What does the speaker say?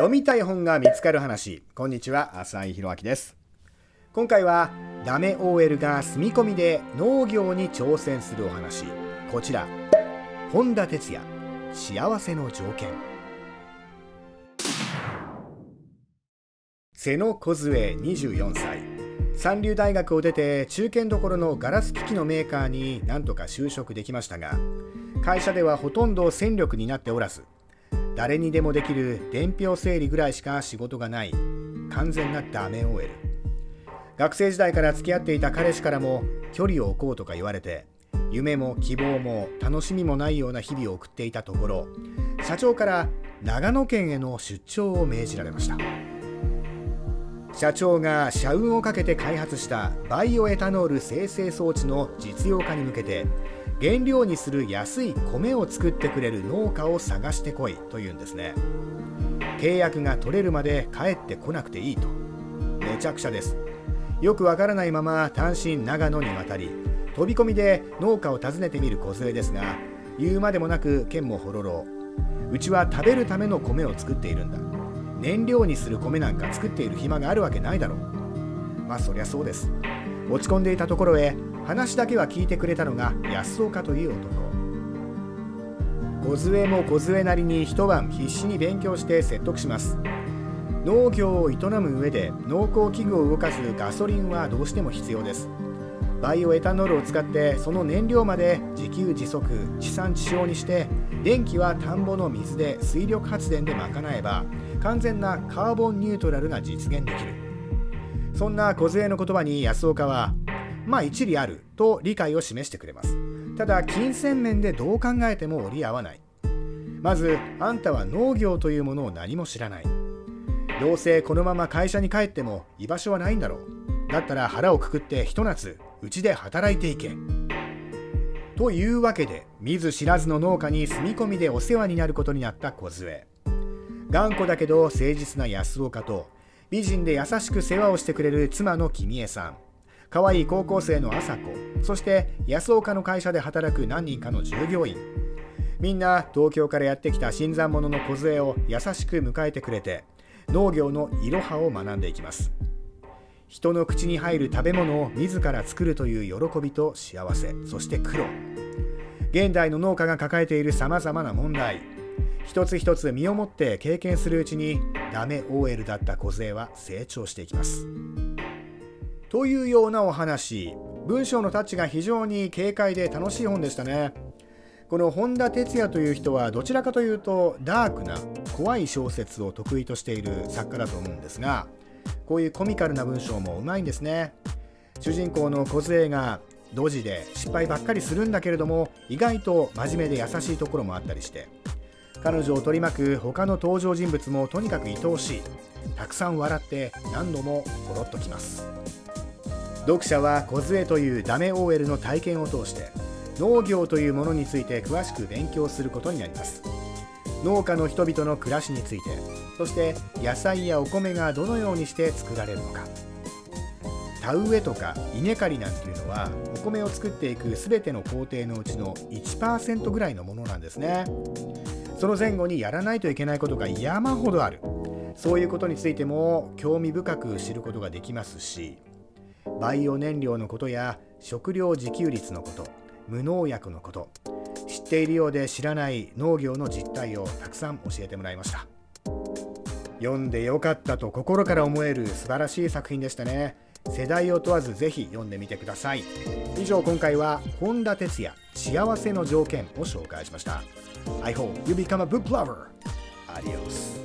読みたい本が見つかる話。こんにちは浅井弘明です。今回はダメ OL が住み込みで農業に挑戦するお話。こちら本田哲也幸せの条件。瀬野梢24歳。三流大学を出て中堅どころのガラス機器のメーカーになんとか就職できましたが会社ではほとんど戦力になっておらず誰にでもできる伝票整理ぐらいしか仕事がない。完全なダメ OL 学生時代から付き合っていた彼氏からも距離を置こうとか言われて夢も希望も楽しみもないような日々を送っていたところ社長から長野県への出張を命じられました。社長が社運をかけて開発したバイオエタノール生成装置の実用化に向けて原料にする安い米を作ってくれる農家を探してこいというんですね。契約が取れるまで帰ってこなくていいと。めちゃくちゃです。よくわからないまま単身長野に渡り飛び込みで農家を訪ねてみる梢ですが言うまでもなく剣もほろろうちは食べるための米を作っているんだ。燃料にする米なんか作っている暇があるわけないだろう。まあそりゃそうです。落ち込んでいたところへ話だけは聞いてくれたのが安岡という男。梢も梢なりに一晩必死に勉強して説得します。農業を営む上で農耕器具を動かすガソリンはどうしても必要です。バイオエタノールを使ってその燃料まで自給自足地産地消にして電気は田んぼの水で水力発電で賄えば完全なカーボンニュートラルが実現できる。そんな梢の言葉に安岡はまあ一理あると理解を示してくれます。ただ金銭面でどう考えても折り合わない。まずあんたは農業というものを何も知らない。どうせこのまま会社に帰っても居場所はないんだろう。だったら腹をくくってひと夏うちで働いていけ。というわけで見ず知らずの農家に住み込みでお世話になることになった梢頑固だけど誠実な安岡と美人で優しく世話をしてくれる妻の君江さん。可愛い高校生の朝子そして安岡の会社で働く何人かの従業員。みんな東京からやってきた新参者の梢を優しく迎えてくれて農業のいろはを学んでいきます。人の口に入る食べ物を自ら作るという喜びと幸せそして苦労。現代の農家が抱えているさまざまな問題。一つ一つ身をもって経験するうちにダメ OL だった梢は成長していきます。というようなお話。文章のタッチが非常に軽快で楽しい本でしたね。この本田哲也という人はどちらかというとダークな怖い小説を得意としている作家だと思うんですがこういうコミカルな文章もうまいんですね。主人公の梢がドジで失敗ばっかりするんだけれども意外と真面目で優しいところもあったりして彼女を取り巻く他の登場人物もとにかく愛おしい。たくさん笑って何度もほろっときます。読者は梢というダメ OL の体験を通して農業というものについて詳しく勉強することになります。農家の人々の暮らしについてそして野菜やお米がどのようにして作られるのか。田植えとか稲刈りなんていうのはお米を作っていく全ての工程のうちの1%ぐらいのものなんですね。その前後にやらないといけないことが山ほどある。そういうことについても興味深く知ることができますしバイオ燃料のことや食料自給率のこと無農薬のこと知っているようで知らない農業の実態をたくさん教えてもらいました。読んでよかったと心から思える素晴らしい作品でしたね。世代を問わずぜひ読んでみてください。以上今回は本田哲也幸せの条件を紹介しました。I hope you become a book lover. Adios.